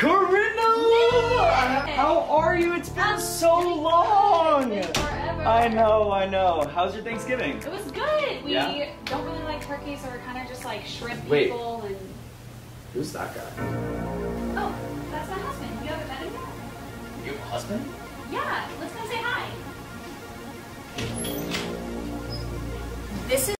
Corinna! How are you? It's been so long! I know, I know. How's your Thanksgiving? It was good. We Yeah? don't really like turkey, so we're kind of just like shrimp Wait. people and. Who's that guy? Oh, that's my husband. You haven't met him yet? Your husband? Yeah, let's go say hi. This.